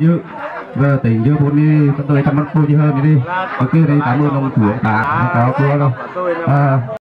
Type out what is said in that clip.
dư. Vâng, Và tỉnh dư bốn đi tôi thăm mắt cô chứ hơn đi. Ok đây cảm ơn ông chủ đã có cô đâu. À.